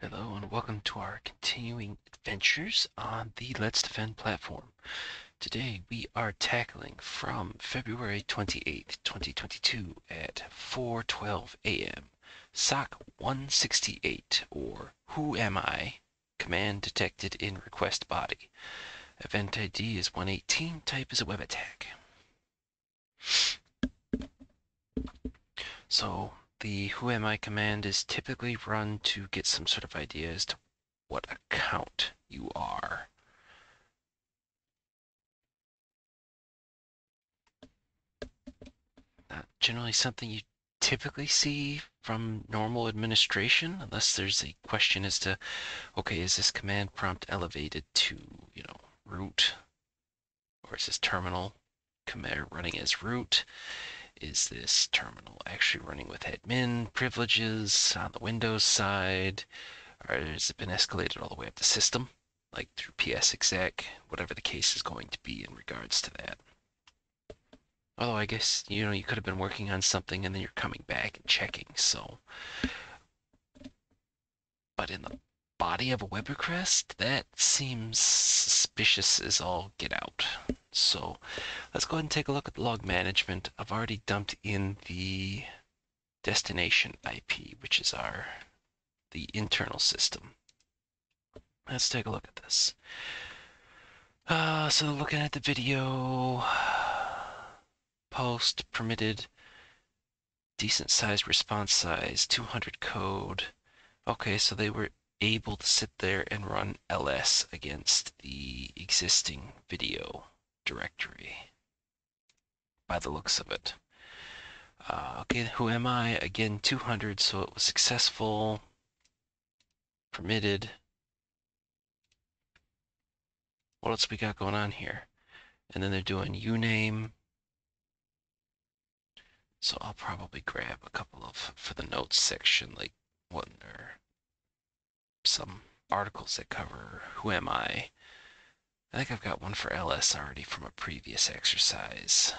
Hello and welcome to our continuing adventures on the Let's Defend platform. Today we are tackling from February 28th, 2022 at 4:12 a.m. SOC 168 or Who Am I? Command detected in request body. Event ID is 118, type is a web attack. So the who am I command is typically run to get some sort of idea as to what account you are. Not generally something you typically see from normal administration, unless there's a question as to, okay, is this command prompt elevated to, you know, root? Or is this terminal command running as root? Is this terminal actually running with admin privileges on the Windows side? Or has it been escalated all the way up the system, like through PsExec, whatever the case is going to be in regards to that? Although I guess, you know, you could have been working on something and then you're coming back and checking, so. But in the body of a web request, that seems suspicious as all get out. So let's go ahead and take a look at log management. I've already dumped in the destination IP, which is our the internal system. Let's take a look at this. Uh, so looking at the video, post permitted, decent sized response size, 200 code. Okay, so they were able to sit there and run ls against the existing video directory by the looks of it. Uh, okay, who am I? Again, 200, so it was successful, permitted. What else we got going on here? And then they're doing uname. So I'll probably grab a couple of, for the notes section, like one or some articles that cover who am I, I think I've got one for LS already from a previous exercise.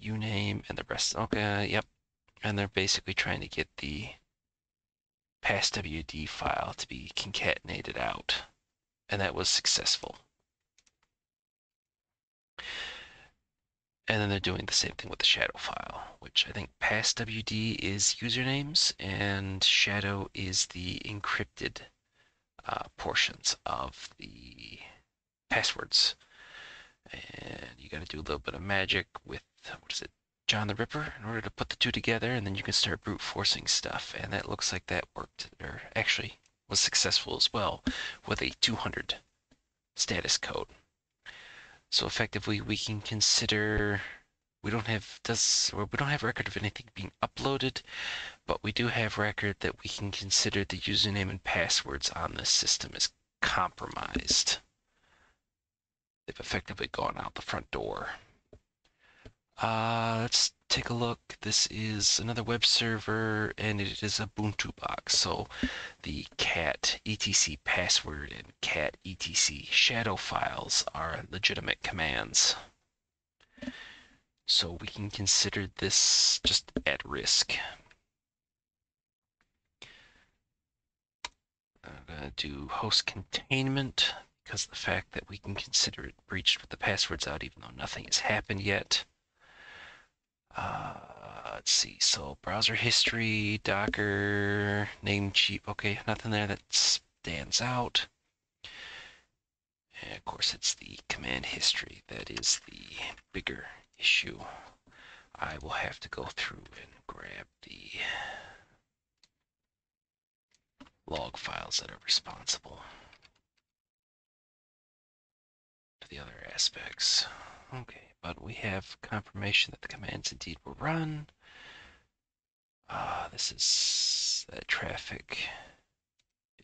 uname and the rest. Okay, yep. And they're basically trying to get the passwd file to be concatenated out. And that was successful. And then they're doing the same thing with the shadow file, which I think passwd is usernames and shadow is the encrypted uh, portions of the passwords. And you got to do a little bit of magic with, what is it, John the Ripper in order to put the two together, and then you can start brute forcing stuff. And that looks like that worked, or actually was successful as well with a 200 status code. So effectively, we can consider we don't have does or we don't have record of anything being uploaded, but we do have record that we can consider the username and passwords on this system as compromised. They've effectively gone out the front door. Uh, let's take a look. This is another web server and it is a Ubuntu box. So the cat etc password and cat etc shadow files are legitimate commands. So we can consider this just at risk. I'm to do host containment because the fact that we can consider it breached with the passwords out even though nothing has happened yet. Uh, let's see, so browser history, Docker, Namecheap, okay, nothing there that stands out. And of course, it's the command history that is the bigger issue, I will have to go through and grab the log files that are responsible for the other aspects. Okay, but we have confirmation that the commands indeed were run. Uh, this is that traffic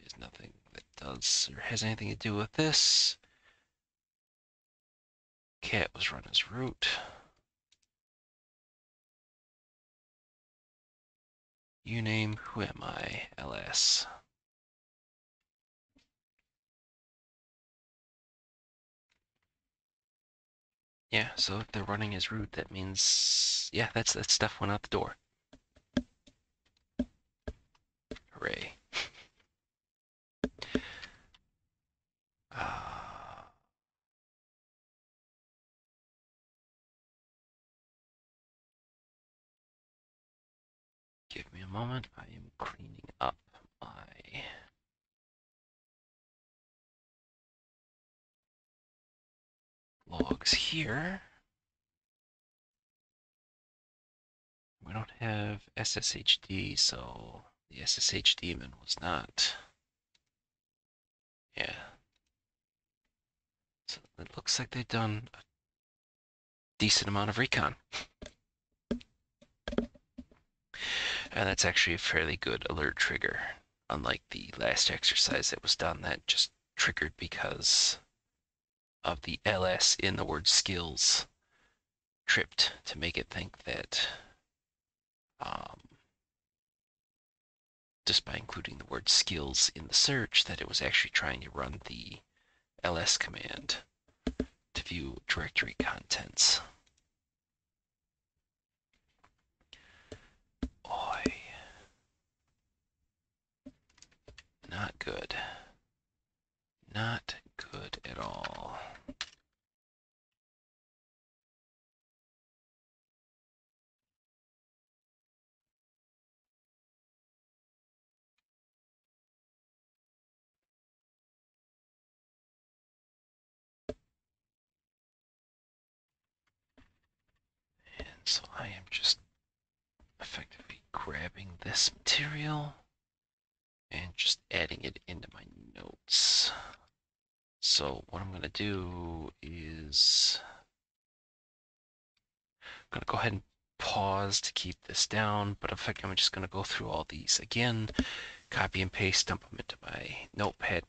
is nothing that does or has anything to do with this. Cat was run as root. uname, who am I ls. Yeah, so if they're running as root, that means, yeah, that's that stuff went out the door. Hooray. Uh, give me a moment, I am cleaning up my... logs here. We don't have SSHD, so the SSH daemon was not. Yeah. So it looks like they've done a decent amount of recon. And that's actually a fairly good alert trigger, unlike the last exercise that was done that just triggered because of the ls in the word skills tripped to make it think that um, just by including the word skills in the search that it was actually trying to run the ls command to view directory contents. Oi. Not good. Not good at all. And so I am just effectively grabbing this material and just adding it into my notes. So what I'm going to do is I'm going to go ahead and pause to keep this down, but in fact, I'm just going to go through all these again, copy and paste, dump them into my Notepad++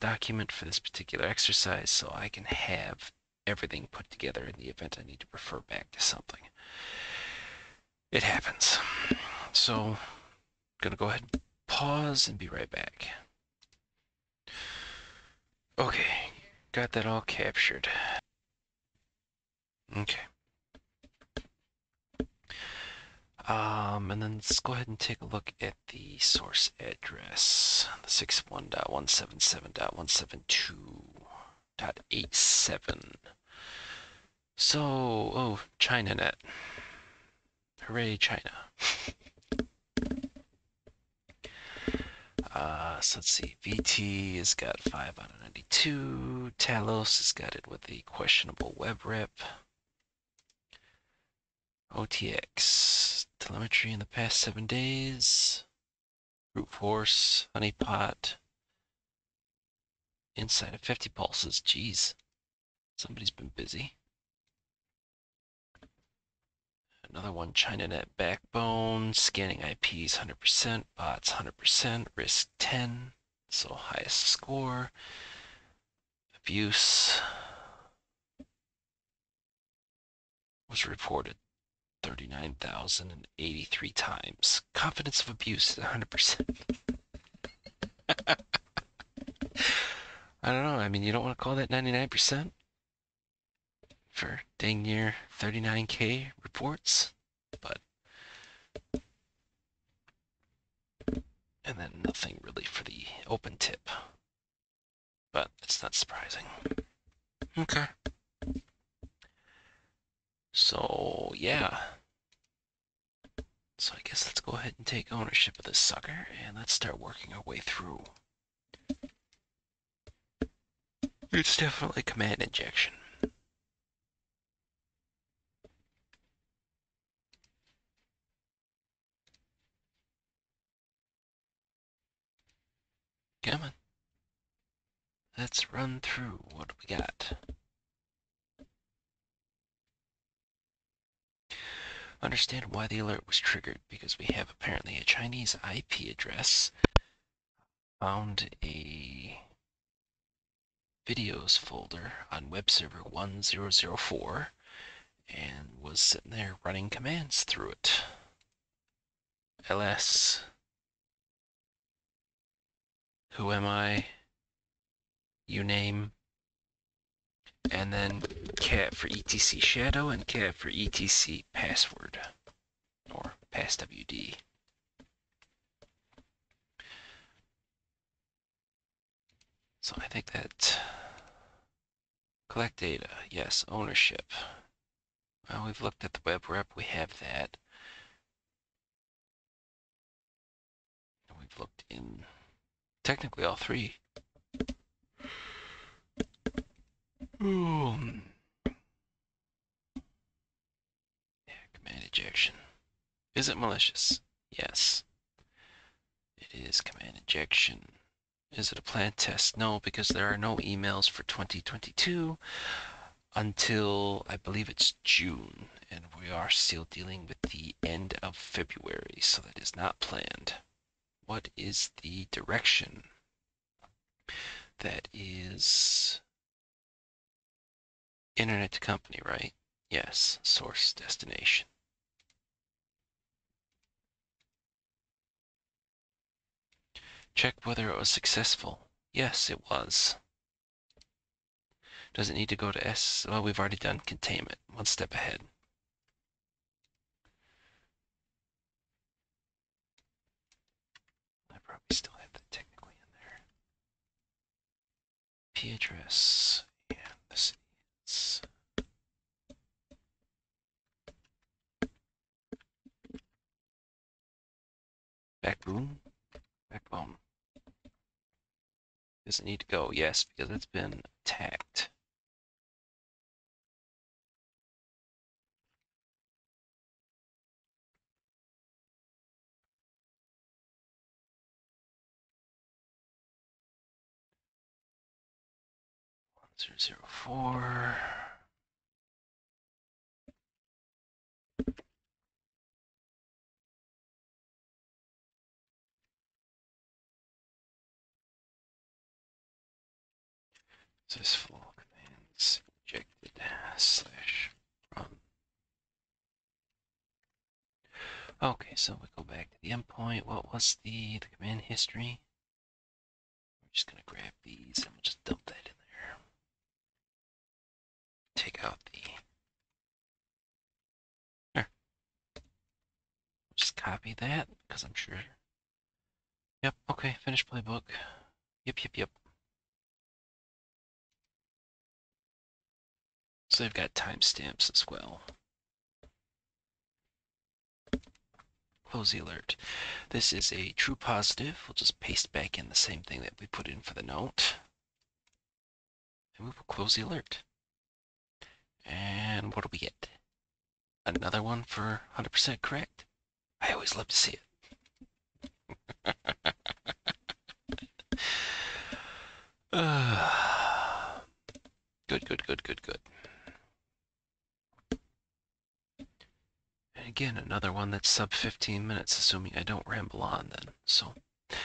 document for this particular exercise so I can have everything put together in the event I need to refer back to something. It happens. So I'm going to go ahead and pause and be right back. Okay, got that all captured. Okay. Um, and then let's go ahead and take a look at the source address, the 61.177.172.87. So, oh, ChinaNet. Hooray, China. uh, so let's see. VT has got 5 out of 92. Talos has got it with the questionable web rep. OTX. Telemetry in the past seven days. Brute force. Honeypot. Inside of 50 pulses. Jeez. Somebody's been busy. Another one, ChinaNet backbone, scanning IPs 100%, bots 100%, risk 10, so highest score. Abuse was reported 39,083 times. Confidence of abuse at 100%. I don't know. I mean, you don't want to call that 99% for dang near 39k reports, but and then nothing really for the OpenTIP, but it's not surprising. Okay. So, yeah. So I guess let's go ahead and take ownership of this sucker and let's start working our way through. It's definitely command injection. Come on. Let's run through what we got. Understand why the alert was triggered because we have apparently a Chinese IP address. Found a videos folder on web server 1004 and was sitting there running commands through it. ls who am I, uname, and then cat for etc shadow and cat for etc password or passwd. So I think that collect data, yes, ownership. Well, we've looked at the web rep, we have that. I've looked in technically all three. Yeah, command injection. Is it malicious? Yes. It is command injection. Is it a planned test? No, because there are no emails for 2022 until I believe it's June, and we are still dealing with the end of February, so that is not planned. What is the direction? That is internet to company, right? Yes, source destination. Check whether it was successful. Yes, it was. Does it need to go to S? Well, we've already done containment. One step ahead. I probably still have that technically in there. P address and the city is backbone. Backbone. Does it need to go? Yes, because it's been attacked. Zero zero four. This Successful commands injected slash run. Okay, so we go back to the endpoint. What was the, the command history? We're just gonna grab these and we'll just dump that. Take out the. There. Just copy that because I'm sure. Yep. Okay. Finish playbook. Yep. Yep. Yep. So they've got timestamps as well. Close the alert. This is a true positive. We'll just paste back in the same thing that we put in for the note. And we will close the alert. And what do we get? Another one for 100% correct? I always love to see it. good, good, good, good, good. And again, another one that's sub 15 minutes, assuming I don't ramble on then. So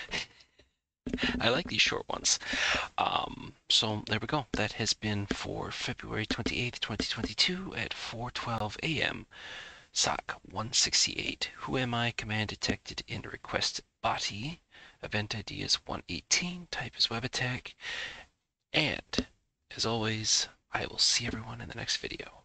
I like these short ones. Um, so there we go. That has been for February 28th, 2022 at 4:12 a.m. SOC 168. Who am I? Command detected in request body. Event ID is 118. Type is web attack. And as always, I will see everyone in the next video.